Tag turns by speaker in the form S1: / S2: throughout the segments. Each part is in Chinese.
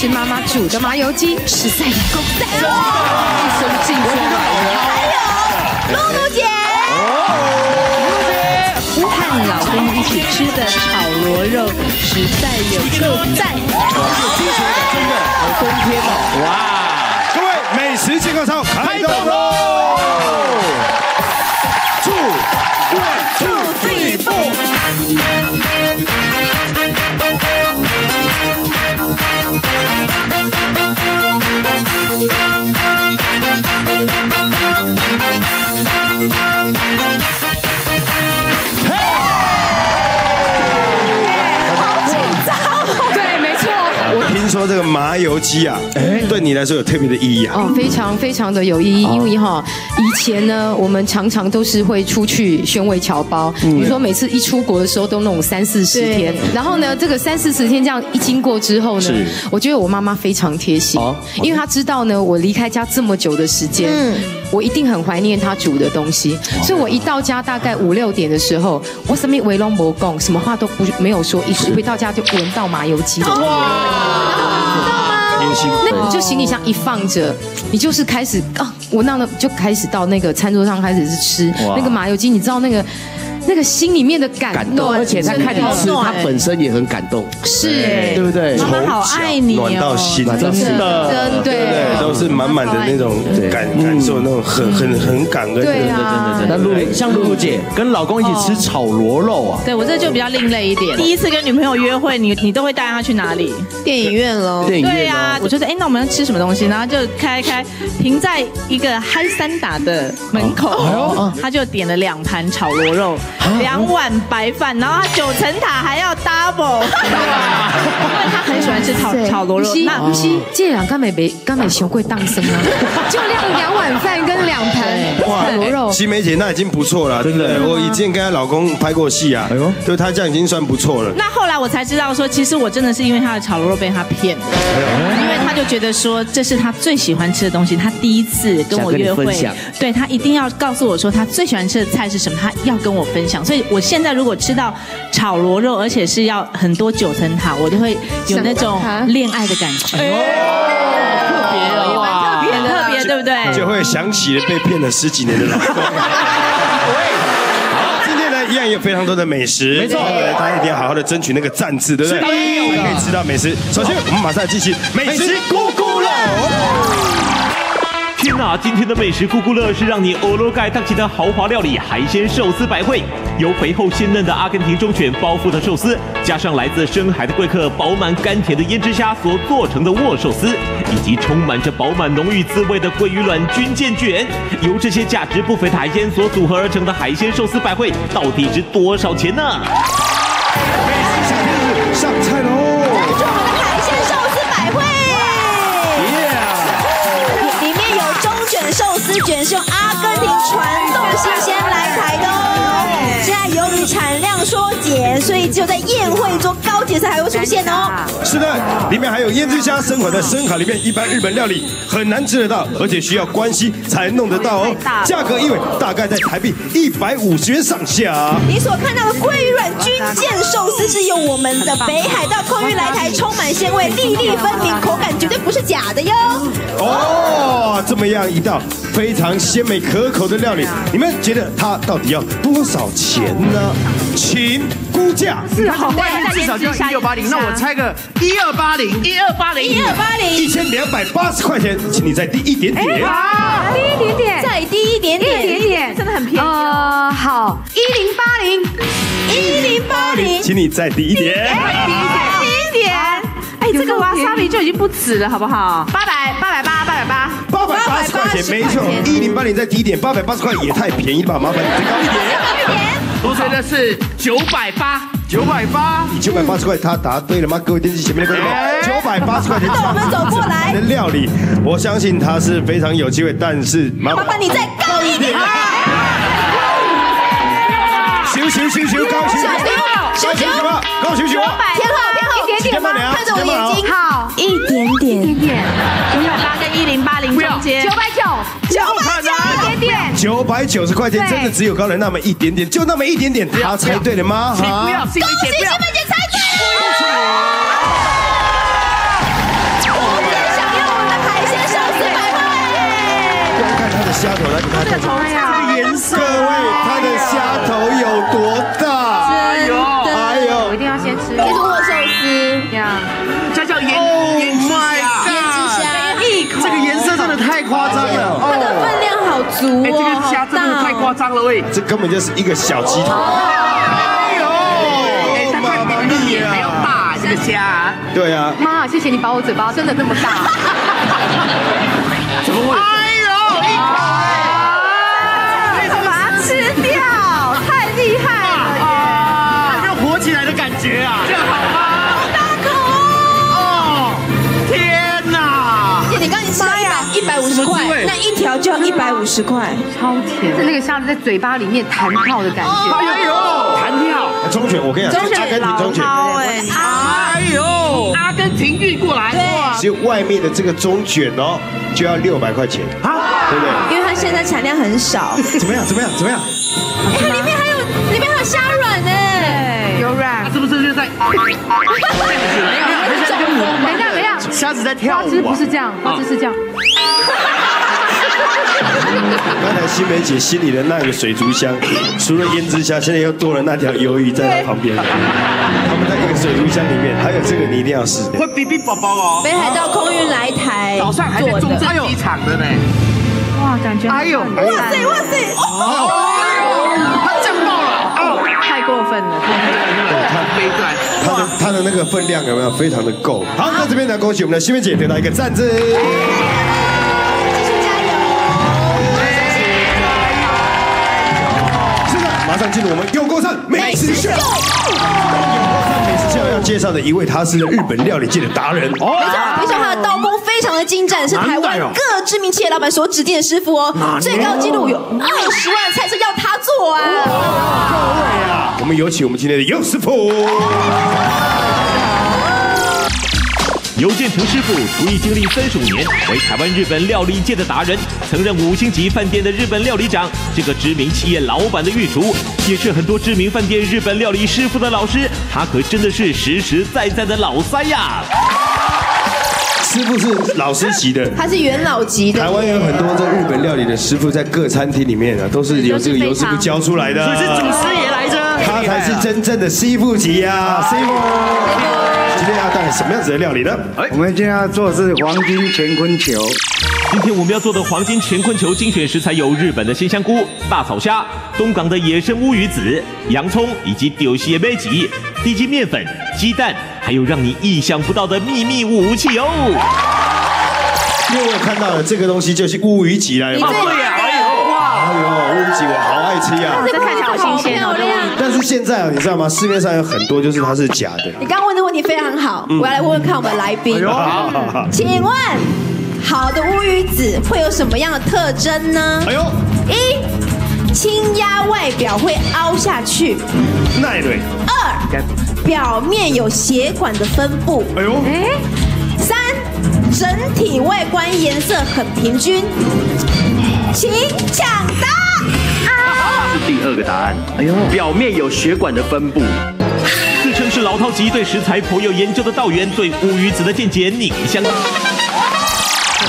S1: 是妈妈煮的麻油鸡，实在有够赞！一声劲说
S2: 还有露露姐，露露姐
S1: 和老公一起吃的炒螺肉，实在有够赞！
S3: 听起来真的好冬天哦！哇，
S4: 各位美食健康操开动喽！Two one two three four。麻油鸡啊，对你来说有特别的意义啊。
S1: 哦，非常非常的有意义，因为哈，以前呢，我们常常都是会出去宣慰侨胞，比如说每次一出国的时候都那种三四十天，然后呢，这个三四十天这样一经过之后呢
S3: 是，
S1: 我觉得我妈妈非常贴心
S3: 哦，
S1: 因为她知道呢，我离开家这么久的时间，我一定很怀念她煮的东西，所以我一到家大概五六点的时候，我什么围龙魔供，什么话都不没有说，一回到家就闻到麻油鸡的味道。那你就行李箱一放着，你就是开始啊，我那了就开始到那个餐桌上开始是吃那个麻油鸡，你知道那个那个心里面的感
S3: 感动，而且他看你吃，他本身也很感动，
S1: 是
S3: 对不对？
S2: 妈妈好爱你
S4: 暖到
S2: 哦。
S4: 心，
S3: 真的
S1: 真的
S4: 对不对？都是满满的那种感感受，那种很很很感恩。
S1: 对啊，
S3: 那露露像露露姐跟老公一起吃炒螺肉啊，
S2: 对我这就比较另类一点。第一次跟女朋友约会，你你都会带她去哪里？
S5: 电影院喽。
S3: 电影
S2: 对啊我觉得哎，那我们要吃什么东西？然后就开开停在一个嗨三打的门口，他就点了两盘炒螺肉，两碗白饭，然后他九层塔还要 double，因为他很喜欢吃炒炒螺肉。那
S1: 不是，这两刚美没刚美熊贵当生啊，就两两碗饭跟两盘炒螺肉。
S4: 西梅姐那已经不错了，对不对？我以前跟她老公拍过戏啊，哎呦，对她这样已经算不错了。
S2: 那后来我才知道说，其实我真的是因为他的炒螺肉被他骗了，因为他就觉得说这是他最喜欢吃的东西，他第一次跟我约会对他一定要告诉我说他最喜欢吃的菜是什么，他要跟我分享。所以我现在如果吃到炒螺肉，而且是要很多九层塔，我就会有那种恋爱的感觉，
S3: 特别哦哇，
S2: 很特别，对不对？
S4: 就会想起了被骗了十几年的老公。好，今天呢，一样有非常多的美食，没错，大家一定要好好的争取那个赞字，对不对？才可以吃到美食。首先，我们马上进行美食咕咕乐。
S6: 那！今天的美食咕咕乐是让你欧罗盖荡起的豪华料理海鲜寿司百汇，由肥厚鲜嫩的阿根廷忠犬包覆的寿司，加上来自深海的贵客饱满甘甜的胭脂虾所做成的握寿司，以及充满着饱满浓郁滋味的鲑鱼卵军舰卷，由这些价值不菲的海鲜所组合而成的海鲜寿司百汇，到底值多少钱呢？
S5: 卷是用阿根廷传统新鲜来台东。现在由于产量缩减，所以只有在宴会中高级才会出现哦。
S4: 是的，里面还有腌制虾生款在深海里面，一般日本料理很难吃得到，而且需要关系才弄得到哦。价格一尾大概在台币一百五十元上下。
S5: 你所看到的鲑鱼卵军舰寿司是用我们的北海道空运来台，充满鲜味，粒粒分明，口感绝对不是假的哟。
S4: 哦，这么样一道非常鲜美可口的料理，你们觉得它到底要多少钱呢？请估价。
S7: 是好，外面至少就要一六八零，那我猜个一二八零，一二八零，
S5: 一二八零，
S4: 一千两百八十块钱，请你再低一点点。
S1: 低一点点，
S5: 再低一点点，
S1: 一点点，
S2: 真的很便宜哦。
S1: 呃，好，一零八零，
S5: 一零八零，
S4: 请你再低一点。
S2: 低一点，哎，这个瓦萨比就已经不止了，好不好？八百，八百八，八百八。
S4: 八百八十块钱，没错，一零八零再低一点，八百八十块也太便宜了吧？麻烦你再高一点。
S7: 我觉得是九百八，九百八，
S4: 九百八十块，他答对了吗？各位电视机前面的观众们，九百八十块钱，
S5: 那我们走过来。
S4: 的料理，我相信他是非常有机会，但是麻烦
S5: 你再高一点。
S4: 咻咻咻咻高咻
S5: 咻咻
S4: 什么？高咻咻！
S5: 天后天后，
S1: 一点点吗？
S5: 看着我眼睛，
S1: 好，
S5: 一点
S1: 一
S5: 点，
S1: 点。点，
S2: 九百八跟一零八零中间。
S1: 九，百九，
S5: 九百九
S4: 百九十块钱真的只有高了那么一点点就那么一点点他猜对了吗？
S7: 好恭
S4: 喜
S7: 新门姐
S5: 猜对了
S4: 我也想要我们的海
S7: 鲜寿司百
S4: 味光看它的虾头来给大家
S1: 看一下
S5: 这
S7: 个颜色各位
S5: 它的虾头有多大？足
S7: 哎，这
S5: 哦，
S7: 个虾真的太夸张了喂。
S4: 这根本就是一个小鸡腿。
S7: 哎呦，哎，它看比你的脸还要大，这个虾。
S4: 对啊，
S1: 妈，谢谢你把我嘴巴真的那么大。
S7: 怎么会？哎呦，一口。
S2: 把它吃掉，太厉害了！
S7: 啊，有火起来的感觉啊！这样好
S5: 百五十块那一条就要一百五十块。
S1: 超甜，是那个虾子在嘴巴里面弹跳的感觉。
S7: 哎呦，弹跳！
S4: 中卷，我跟你讲，阿根廷中卷，
S2: 哎，
S7: 哎呦，阿根廷运过来，对！
S4: 只有外面的这个中卷哦，就要六百块钱，
S7: 啊，
S4: 对不对？
S5: 因为它现在产量很少，
S4: 怎么样？怎么样？怎么样？
S5: 哎，它里面还有里面还有虾软呢。
S1: 有软。
S7: 是不是就在？没有，没有，跟母虾子在跳
S1: 花枝！不是这样，花枝是这样。
S4: 刚才新梅姐心里的那个水族箱，除了胭脂虾，现在又多了那条鱿鱼在她旁边。他们在一个水族箱里面，还有这个你一定要试。
S7: 会比比宝宝哦。
S5: 北海道空运来台
S7: 早上还在。中正机场的呢。
S1: 哇，感觉
S7: 哎呦，
S5: 哇塞哇塞！
S2: 太过分了，太过分了。
S7: 看飞过来，
S4: 它的他的那个分量有没有非常的够？好，那这边呢，恭喜我们的新梅姐得到一个赞字。现在马上进入我们有够赞美食秀。有够赞美食秀要介绍的一位，他是日本料理界的达人哦。
S5: 没错，没错，他的刀工非常的精湛，是台湾各知名企业老板所指定的师傅哦。最高纪录有二十万菜色要他做啊！
S4: 啊，我们有请我们今天的尤师傅。
S6: 尤建成师傅厨艺经历三十五年，为台湾日本料理界的达人，曾任五星级饭店的日本料理长，这个知名企业老板的御厨，也是很多知名饭店日本料理师傅的老师，他可真的是实实在在的老三呀！
S4: 师傅是老师级的。
S5: 他是元老级的，
S4: 台湾有很多这日本料理的师傅，在各餐厅里面啊，都是由这个尤师傅教出来的。
S7: 所以是祖师爷来着。
S4: 他才是真正的师傅级呀，师傅。今天要带来什么样子的料理呢？
S8: 我们今天要做的是黄金乾坤球，
S6: 今天我们要做的黄金乾坤球精选食材有日本的鲜香菇、大草虾、东港的野生乌鱼子、洋葱以及丢西梅吉、低筋面粉、鸡蛋，还有让你意想不到的秘密武器哦！
S4: 因为我看到了这个东西就是乌鱼子啦，有没有？
S7: 对呀，哎呦哇！
S4: 哎呦，乌鱼子我好爱吃呀！
S1: 这看起来好新鲜哦。
S5: 漂亮。
S4: 但是现在啊，你知道吗？市面上有很多就是它是假的。
S5: 你刚刚问的问题非常好，我要来问问看我们来宾，请问好的乌鱼子会有什么样的特征呢？
S4: 哎呦，
S5: 一，轻压外表会凹下去；
S4: 耐蕊，
S5: 二，表面有血管的分布；
S4: 哎呦，
S5: 三，整体外观颜色很平均。请抢答。
S3: 第二个答案，哎呦，表面有血管的分布，
S6: 自称是老饕级对食材颇有研究的道元，对乌鱼子的见解你相当。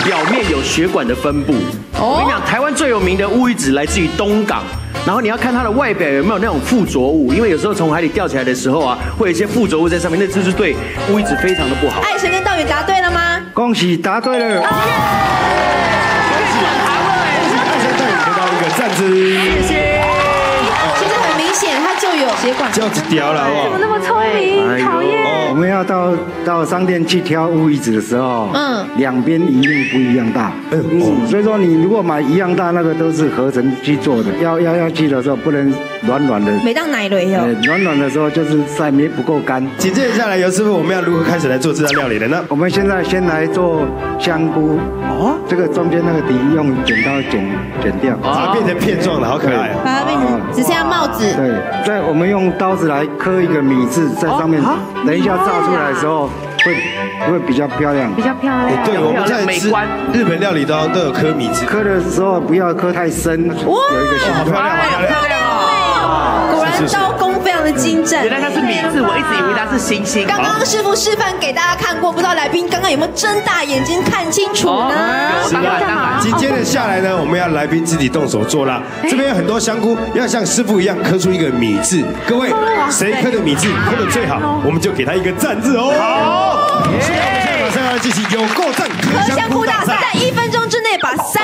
S3: 表面有血管的分布。我跟你讲，台湾最有名的乌鱼子来自于东港。然后你要看它的外表有没有那种附着物，因为有时候从海里钓起来的时候啊，会有一些附着物在上面，那就是对乌鱼子非常的不好。
S5: 爱神跟道远答对了吗？
S8: 恭喜答对了。
S4: 爱神带你得到一个赞字，谢谢。
S5: 其实很明显，它就有血管。
S4: 这样子屌了，好不好？
S1: 那么聪明，讨厌。
S8: 我们要到到商店去挑乌鱼子的时候，
S5: 嗯
S8: 嗯，两边一定不一样大，
S4: 嗯
S8: 嗯，所以说你如果买一样大，那个都是合成去做的，要要要去的时候不能软软的，
S5: 每当奶雷
S8: 呃
S5: 哦，
S8: 软软的时候就是晒没不够干。
S4: 紧接着下来，尤师傅，我们要如何开始来做这道料理的呢？
S8: 我们现在先来做香菇，哦，这个中间那个底用剪刀剪剪掉，
S4: 把它变成片状的，好可爱啊！
S5: 把它变成只剩下帽子。
S8: 对，在我们用刀子来刻一个米字在上面，等一下炸出来的时候会会比较漂亮。
S1: 比较漂亮。
S4: 对，我们在吃日本料理都都有刻米字，
S8: 刻的时候不要刻太深，有一个形状。
S4: 好漂亮，好漂亮。
S5: 果然刀工非常常的精湛。
S7: 原来它是米字，我一直以为它是星星。
S5: 刚刚师傅示范给大家看过，不知道来宾刚刚有没有睁大眼睛看清楚呢？
S4: 是的，紧接着下来呢，我们要来宾自己动手做啦。这边有很多香菇，要像师傅一样刻出一个米字。各位，谁刻的米字刻的最好，我们就给他一个赞字哦。好，现在我们现在马上要进行有够赞
S5: 刻香菇大赛，在一分钟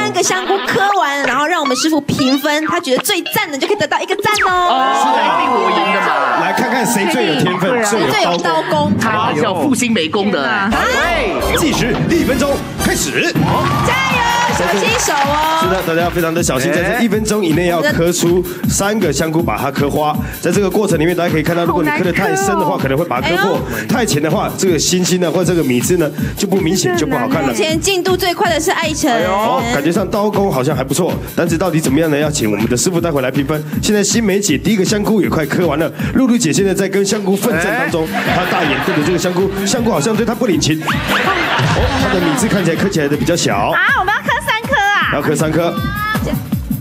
S5: 三个香菇磕完，然后让我们师傅评分，他觉得最赞的就可以得到一个赞哦。
S7: 是来定我赢的嘛？
S4: 来看看谁最有天分，谁
S5: 最有刀工。
S7: 他叫复兴美工的。
S4: 好，计时一分钟开始。
S5: 加油，小心手哦。
S4: 是的，大家要非常的小心，在这一分钟以内要磕出三个香菇，把它磕花。在这个过程里面，大家可以看到，如果你磕的太深的话，可能会把它磕破；太浅的话，这个星星呢，或者这个米字呢，就不明显，就不好看了。
S5: 目前进度最快的是艾辰。
S4: 哦，感觉上刀工好像还不错，但是到底怎么样呢？要请我们的师傅待会来评分。现在新梅姐第一个香菇也快磕完了，露露姐现在在跟香菇奋战当中，她大眼瞪着这个香菇，香菇好像对她不领情。哦，她的米字看起来磕起来的比较小。
S2: 啊，我们要磕三颗啊！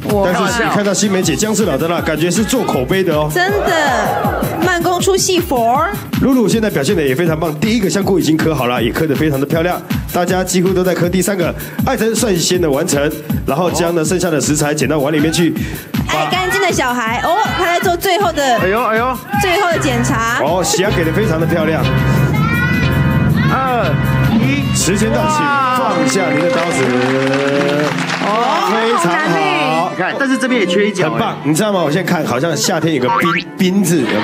S4: 要刻三颗。但是你看到新梅姐姜是老的啦，感觉是做口碑的哦。
S5: 真的，慢工出细活。
S4: 露露现在表现的也非常棒，第一个香菇已经磕好了，也磕得非常的漂亮。大家几乎都在磕第三个，艾辰率先的完成，然后将呢剩下的食材捡到碗里面去。
S5: 爱干净的小孩哦，他在做最后的，哎呦哎呦，最后的检查。
S4: 哦，洗牙给的非常的漂亮。二一，时间到，请放下您的刀子。哦，非常好。
S7: 你看，但是这边也缺一角，
S4: 很棒。你知道吗？我现在看好像夏天有个冰冰字，有没有？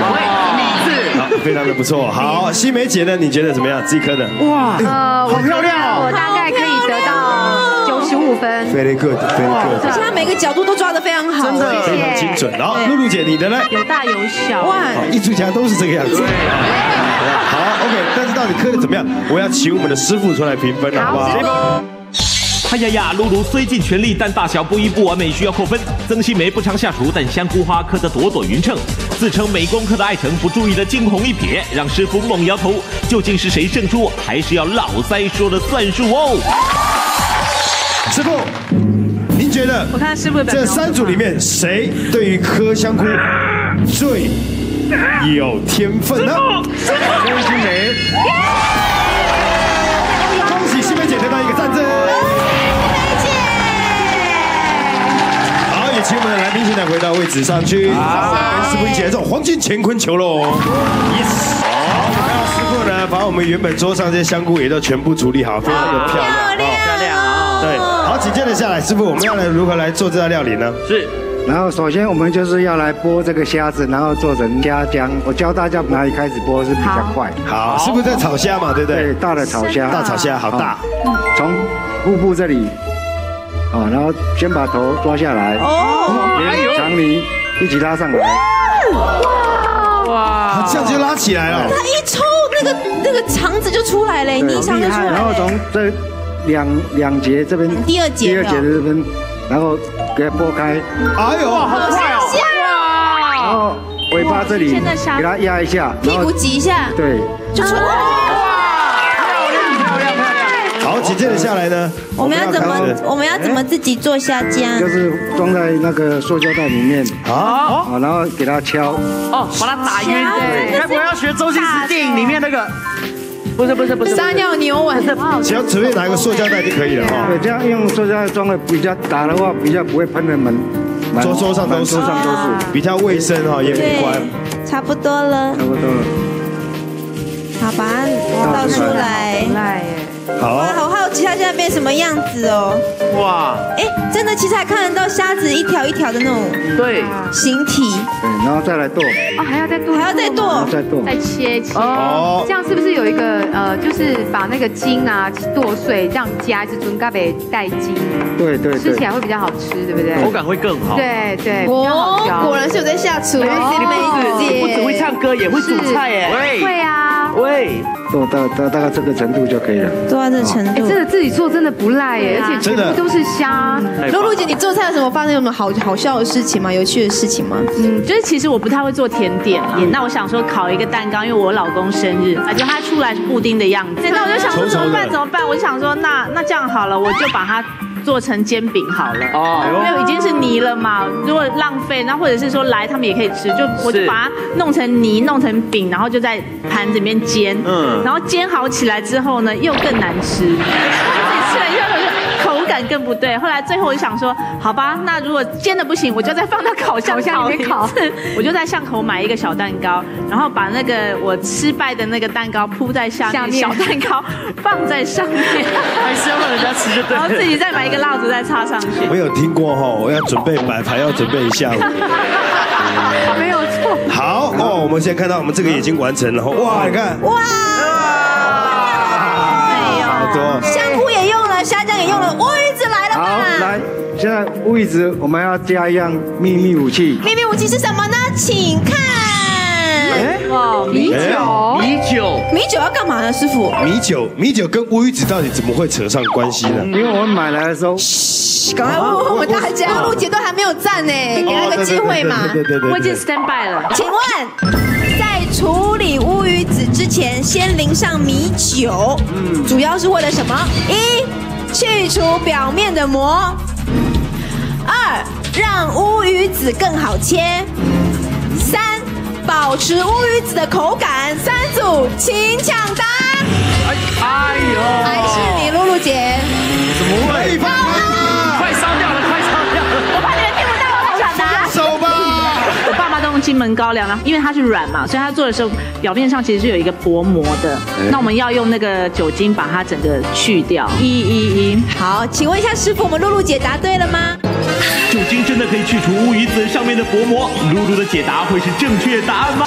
S7: 米字，
S4: 好，非常的不错。好，西梅姐呢？你觉得怎么样？自己磕的？哇，
S1: 呃，
S7: 好漂亮，
S1: 我大概可以得到九十五分。
S4: Very good，Very good。
S5: 而且他每个角度都抓得非常好，
S4: 真的非常精准。然后露露姐，你的呢？
S2: 有大有小。哇，
S4: 艺术家都是这个样子。好，OK。但是到底磕的怎么样？我要请我们的师傅出来评分了，好不好？
S6: 哎呀呀！露露虽尽全力，但大小不一不完美，需要扣分。曾心梅不常下厨，但香菇花刻得朵朵匀称。自称美工科的艾诚不注意的惊鸿一瞥，让师傅猛摇头。究竟是谁胜出？还是要老塞说了算数哦？
S4: 师傅，您觉得？
S2: 我看师傅
S4: 这三组里面谁对于磕香菇最有天分呢？
S7: 曾心梅。
S4: 请我们的来宾现在回到位置上去，好，跟师傅一起来做黄金乾坤球喽。Yes。好，师傅呢，把我们原本桌上这些香菇也都全部处理好，非常的漂亮，
S7: 漂亮啊。
S4: 对，好，紧接着下来，师傅，我们要来如何来做这道料理呢？
S7: 是。
S8: 然后首先我们就是要来剥这个虾子，然后做成虾浆。我教大家哪里开始剥是比较快。
S4: 好，是不是在炒虾嘛？对不对？
S8: 对，大的炒虾，
S4: 大炒虾好大。
S8: 从腹部这里，哦，然后先把头抓下来，哦，连肠泥一起拉上来。
S5: 哇
S4: 哇！它这样就拉起来了。
S5: 它一抽，那个那个肠子就出来了，泥肠就出来了。
S8: 然后从这两两节这边，
S5: 第二节，
S8: 第二节的这边，然后给它剥开。
S4: 哎呦，
S5: 好香
S8: 啊！然后尾巴这里给它压一下，
S5: 屁股挤一下，
S8: 对，
S5: 就出来了。
S4: 好，紧接着下来呢，
S5: 我们要怎么我们要怎么自己做虾浆？
S8: 就是装在那个塑胶袋里面，啊，然后给它敲，
S7: 哦，把它打晕。该不会要学周星驰电影里面那个？不是不是不是，
S5: 撒尿牛丸。
S4: 只要随便拿一个塑胶袋就可以了哈。
S8: 对，这样用塑胶袋装的比较打的话，比较不会喷的满，
S4: 桌桌上都是，
S8: 桌上都是，
S4: 比较卫生哈，也美观。
S5: 差不多了。
S8: 差不多了。
S5: 好吧，倒出来。
S4: 好，
S5: 哇，好好奇它现在变什么样子哦！哇，哎，真的，其实还看得到虾子一条一条的那种
S7: 对
S5: 形体。
S8: 对，然后再来剁。
S1: 哦，还要再剁，
S5: 还要再剁，
S8: 再剁，
S1: 再切切。哦，这样是不是有一个呃，就是把那个筋啊剁碎，这样夹子准咖啡带筋。
S8: 对对
S1: 吃起来会比较好吃，对不对？
S7: 口感会更好。
S1: 对对，
S5: 哦，果然是有在下厨，
S7: 梅姐不只会唱歌，也会煮菜耶。
S1: 会啊，
S7: 喂，
S8: 做到大大概这个程度就可以了。
S5: 做到这程度，
S1: 真的自己做真的不赖耶，而且全部都是虾。
S5: 露露姐，你做菜有什么发生有什么好好笑的事情吗？有趣的事情吗？
S2: 嗯，就是其实我不太会做甜点嘛，那我想说烤一个蛋糕，因为我老公生日，啊，就他出来是布丁的样子，那我就想说怎么办怎么办？我就想说那那这样好了，我就把它做成煎饼好了。哦，因为已经是泥了嘛，如果浪费，那或者是说来他们也可以吃，就我就把它弄成泥，弄成饼，然后就在盘子里面煎。嗯，然后煎好起来之后呢，又更难吃。感更不对，后来最后我就想说，好吧，那如果煎的不行，我就再放到烤箱里面烤。我就在巷口买一个小蛋糕，然后把那个我失败的那个蛋糕铺在下面，小蛋糕放在上面，
S3: 还是要让人家吃就对。
S2: 然后自己再买一个蜡烛再插上去。
S4: 我有听过哈，我要准备摆盘，要准备一下午。
S2: 没有错。
S4: 好哦，我们现在看到我们这个已经完成了，哇，你看，哇，
S5: 好多香菇也用了，乌鱼子来了，哇。
S8: 好，来，现在位置我们要加一样秘密武器。
S5: 秘密武器是什么呢？请看。
S2: 哇，米酒，
S3: 米酒，
S5: 米酒要干嘛呢？师傅？
S4: 米酒，米酒跟乌鱼子到底怎么会扯上关系呢？
S8: 因为我们买来的时候，
S5: 赶快问问我们大家，陆姐都还没有站呢，给他个机会嘛。
S4: 对对对，
S2: 我已经 stand by 了。
S5: 请问，在处理乌鱼子之前，先淋上米酒，嗯，主要是为了什么？一去除表面的膜。二，让乌鱼子更好切。三，保持乌鱼子的口感。三组，请抢答。哎呦，还是你露露姐。
S4: 怎么会？
S2: 金门高粱呢，因为它是软嘛，所以它做的时候表面上其实是有一个薄膜的。那我们要用那个酒精把它整个去掉。一、一、一。
S5: 好，请问一下师傅，我们露露姐答对了吗？
S6: 酒精真的可以去除乌鱼子上面的薄膜？露露的解答会是正确答案吗？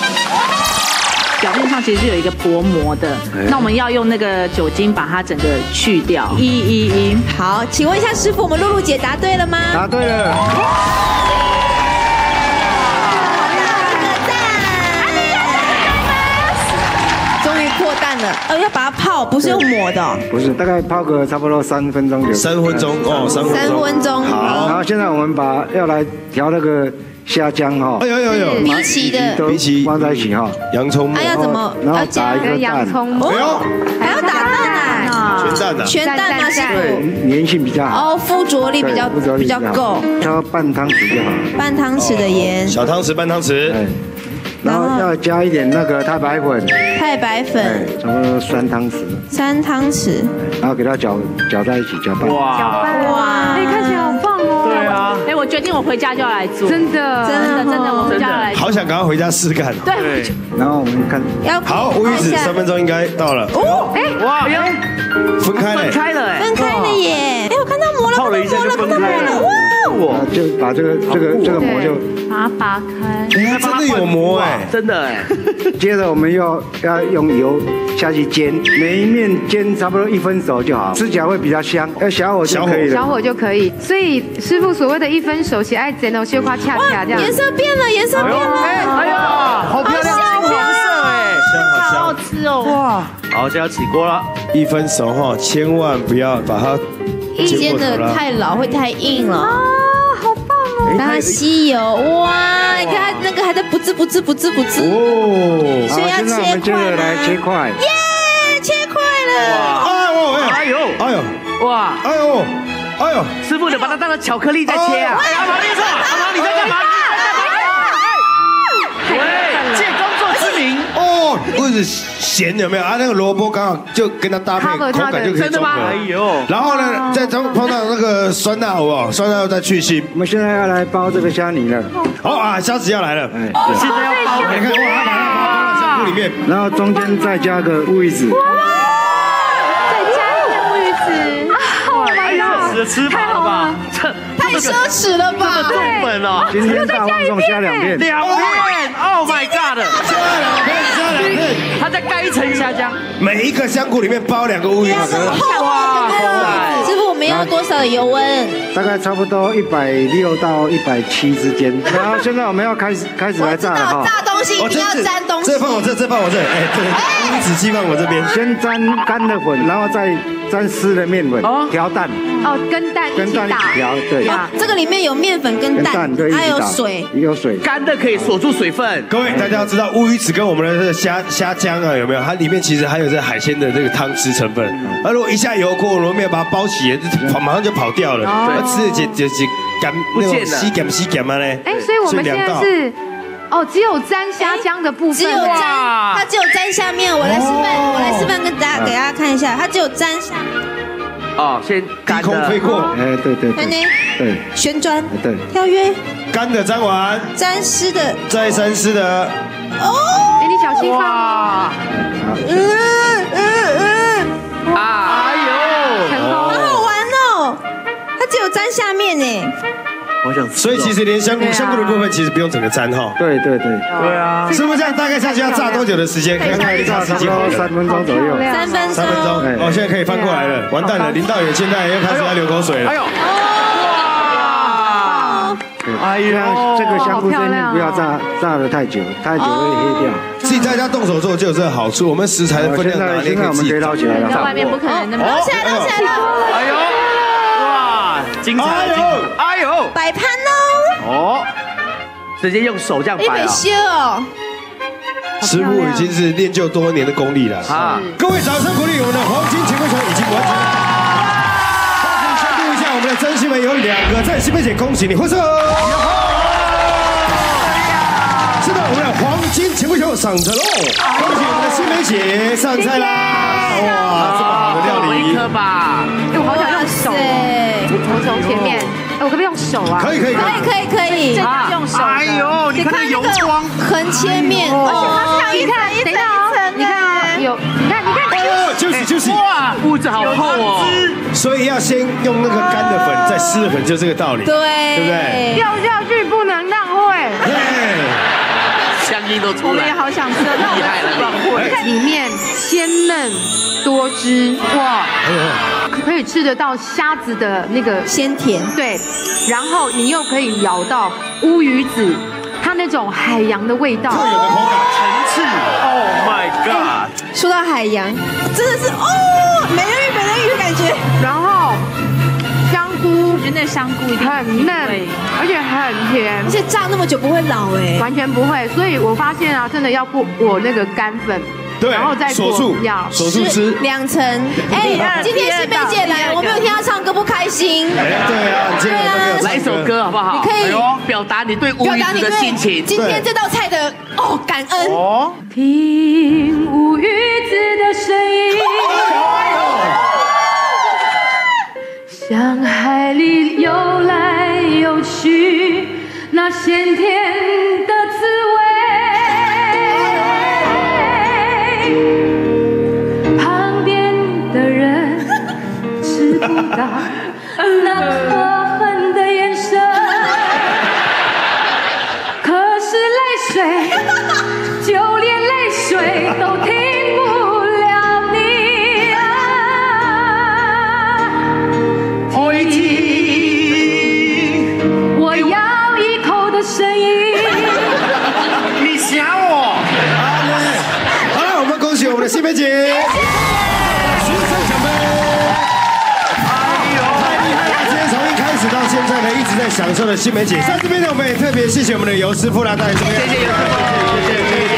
S2: 表面上其实是有一个薄膜的，那我们要用那个酒精把它整个去掉。一、一、一。
S5: 好，请问一下师傅，我们露露姐答对了吗？
S8: 答对了。
S5: 呃，要把它泡，不是用抹的。
S8: 不是，大概泡个差不多三分钟就。
S4: 三分钟哦，
S5: 三分钟。三分钟。
S8: 好，然后现在我们把要来调那个虾浆哈。
S4: 哎呦呦呦，
S5: 荸荠的，
S8: 荸荠放在一起哈。
S4: 洋葱。
S5: 哎要怎么？
S8: 然后打一个
S2: 洋葱。
S4: 哎呦，
S5: 还要打蛋
S4: 啊？全蛋的。
S5: 全蛋吗？
S8: 对，粘性比较好。
S5: 哦，附着力比较比较够。
S8: 挑半汤匙就好。
S5: 半汤匙的盐。
S4: 小汤匙，半汤匙。
S8: 然后要加一点那个太白粉，
S5: 太白粉，
S8: 差不多三汤匙，
S5: 三汤匙，
S8: 然后给它搅搅在一起，搅拌。
S2: 哇。哇，哎，看起来好棒哦。对啊，哎，我决定我回家就要来做，真的，真的，真的，我回家来。
S4: 好想赶快回家试干。
S2: 对，
S8: 然后我们看，
S5: 要
S4: 好，乌鱼子三分钟应该到了。哦，哎，哇，分开了，
S3: 分开了，哎，
S5: 分开了耶。哎，我看到膜了，
S3: 泡了一下就分开了。
S8: 哇，就把这个这个这个膜就。
S2: 把它拔开，
S4: 哎，真的有膜哎，
S3: 真的哎。
S8: 接着我们要要用油下去煎，每一面煎差不多一分熟就好，吃起来会比较香。要小火就可以了，
S1: 小火就可以。所以师傅所谓的一分熟，喜爱煎哦，绣花恰恰这样。
S5: 颜色变了，颜色变了，
S3: 哎呀，好漂亮，黄色哎，
S2: 香好好吃哦，哇。
S3: 好，就要起锅了，
S4: 一分熟哈，千万不要把它
S5: 煎的太老，会太硬了。让它吸油，哇！你看那个还在不滋不滋不滋不滋
S8: 哦。所以要切块来切块，
S5: 耶，切块了。哎呦，
S3: 哎呦，哎呦，哇，哎呦，哎呦，师傅，你把它当成巧克力在切啊？阿毛，你在干嘛？你在干嘛？
S4: 不是咸有没有啊？那个萝卜刚好就跟它搭配，口感就可以中和。哎呦！然后呢，再碰碰到那个酸辣好不好？酸辣再去腥。
S8: 我们现在要来包这个虾泥了。
S4: 好啊，虾子要来了。
S3: 哎，现在要包，
S4: 你看哇，把它包到香菇里面，
S8: 然后中间再加个乌鱼子。哇！
S2: 再加乌鱼子。
S3: 好奢侈的吃法了吧？
S5: 太奢侈了吧？
S3: 对。
S8: 今天大放送加两片。
S3: 两片！Oh my god！再盖一层虾酱，
S4: 每一个香菇里面包两个乌鱼子。
S5: 哇！师傅，我们要多少的油温？
S8: 大概差不多一百六到一百七之间。然后现在我们要开始开始来炸了哈。
S5: 炸东西一定要沾东西。
S4: 这放我这，这放我这。哎，这乌鱼子鸡放我这边。
S8: 先沾干的粉，然后再。沾湿的面粉，调蛋，
S9: 哦，跟蛋一
S8: 跟蛋
S9: 打，
S8: 对，
S5: 哦，这个里面有面粉跟蛋
S8: 对，，
S5: 还有水。，
S8: 也有水，
S3: 干的可以锁住水分。
S4: 各位大家要知道乌鱼子跟我们的这个虾虾浆啊，有没有？它里面其实还有这海鲜的这个汤汁成分。那如果一下油锅，我们没有把它包起，跑马上就跑掉了。吃的就就就干那种
S3: 不见了
S4: 吸干吸干嘛呢？
S9: 哎，所以我们现在是，哦，只有沾虾浆的部分，
S5: 只有沾，它只有沾下面。我来示范，
S4: 哦。
S5: 我来示范跟大家给大家看一下，它只有沾下面，
S3: 哦，先
S4: 低空飞过，
S8: 哎，对对对。对。
S5: 旋转，
S8: 对，
S5: 跳跃，
S4: 干的沾完，
S5: 沾湿的，
S4: 再沾湿的，
S5: 哦，
S9: 哎，你小心放哦，
S5: 嗯嗯嗯，
S3: 啊！哎呦，
S9: 成功
S5: 好好玩哦，它只有粘下面呢。
S3: 好想吃哦。
S4: 所以其实连香菇香菇的部分其实不用整个沾哈。
S8: 对对对，
S3: 对啊，
S4: 师傅这样大概下去要炸多久的时间？看看一炸时间好了。
S8: 三分钟左右，
S5: 三分钟，
S4: 三分钟，
S8: 哎
S4: 哦，现在可以翻过来了，完蛋了，林道远现在又开始要流口水了。
S3: 哎呦，哇！
S8: 对
S3: 哎呦
S8: 这个香菇这
S9: 好漂亮哦
S8: 面不要炸炸的太久，太久会黑掉。
S4: 自己在家动手做就有这个好处，我们食材的分量拿捏
S8: 现在我们可以
S4: 自己
S8: 捞起来了
S9: 在外面不可能那么
S5: 捞起来，捞起来了，
S3: 哎呦，哇，精彩！
S4: 哎呦
S3: 哎呦，
S5: 摆盘哦，
S3: 哦，直接用手这样摆啊！
S5: 修哦，
S4: 师傅已经是练就多年的功力了
S3: 啊
S4: 各位掌声鼓励我们的黄金前锋球已经完成。宣布一下，我们的真心们有两个在新梅姐，恭喜你获胜。是的，我们的黄金前锋球上车喽！恭喜我们的新梅姐上菜啦！哇，这么好的料理
S3: 一颗，吧。
S9: 哎，我从前面，哎，我可不可以用手啊？
S4: 可以可以可以。
S5: 可以可以可以，
S2: 啊用手
S3: 哎呦，你看那油光，
S5: 横切面，
S9: 而且
S5: 哦，
S9: 它是一看，等一下哦，你看哦，有，你看，你看，
S4: 哦，就是就是。
S3: 哇，物质好厚哦。
S4: 所以要先用那个干的粉，再湿的粉，就这个道理。
S5: 对，
S4: 对不对
S9: 掉下去不能浪费。
S4: 耶
S3: 香音都出来
S2: 我们也。好想吃，那我
S3: 厉害了
S2: 们晚会。
S9: 看里面鲜嫩多汁，哇，可以吃得到虾子的那个
S5: 鲜甜，
S9: 对，然后你又可以咬到乌鱼子，它那种海洋的味道。
S4: 特有的口感。
S3: 层次，Oh my god！
S5: 说到海洋，真的是哦，美人鱼美人鱼的感觉，
S9: 然后香菇
S2: 我觉得那香菇一定
S9: 很嫩，而且很甜
S5: 而，且炸那么久不会老哎，
S9: 完全不会。所以我发现啊，真的要不裹那个干粉，
S4: 对，
S9: 然后再裹
S4: 锁住
S9: 药，
S4: 锁住吃。
S5: 两层。哎，今天新梅姐来，我没有听她唱歌不开心，
S4: 哎，对啊，你今天有没有
S3: 来一首歌好不好？
S5: 你可以
S3: 表达你对乌鱼子的
S5: 表达你对
S3: 心情。
S5: 今天这道菜的哦感恩。
S3: 哦，
S9: 听乌鱼子的声音，像海里游来游去，那鲜甜的滋
S4: 享受的新梅姐，在这边呢，我们也特别谢谢我们的尤师傅来这边。
S3: 谢谢尤师傅，谢谢